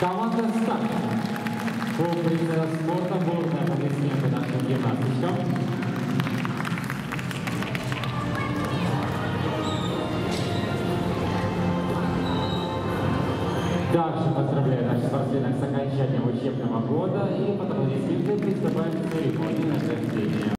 Команда «Старт» по призеру спорта, бурные аплодисменты нашим гимнастичкам. Также поздравляю наших спортсменов с окончанием учебного года и под аплодисменты приступаем к церемонии награждения.